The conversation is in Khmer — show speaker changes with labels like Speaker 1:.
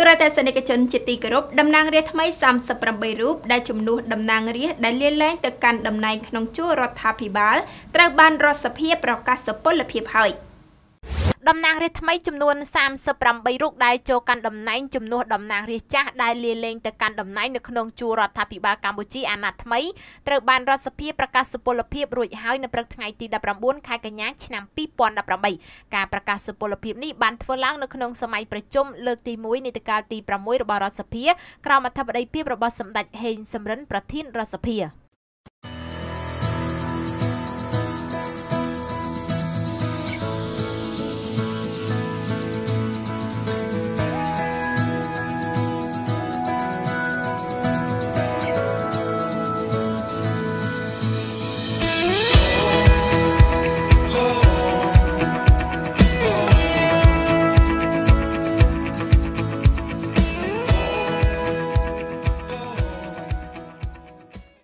Speaker 1: ទរទស្សនិកជនជាទីគោរពតំណាងរាស្ត្រថ្មី38រូបដែលជំនួសតំណាងរាស្ត្រដែលលាលែងទៅកាន់តំណែងក្នុងជួររដ្ឋាភិបាលត្រូវបានរដ្ឋសភាប្រកាសសុពលភាពហើយ។
Speaker 2: តំណាងរាស្ត្រថ្មីចំនួន38រូបដែលចូលកាន់តំណែងជំនួសតំណាងរាស្ត្រចាស់ដែលលាលែងទៅកាន់តំណែងនៅក្នុងជួររដ្ឋាភិបាលកម្ពុជាអាណត្តិថ្មីត្រូវបានរដ្ឋសភាប្រកាសសុពលភាពរួចហើយនៅព្រឹកថ្ងៃទី19ខែកញ្ញាឆ្នាំ2018ការប្រកាសសុពលភាពនេះបានធ្វើឡើងនៅក្នុងសម័យប្រជុំលើកទី1នីតិកាលទី6របស់រដ្ឋសភាក្រោមអធិបតីភាពរបស់សម្ដេចហេងសំរិនប្រធានរដ្ឋសភា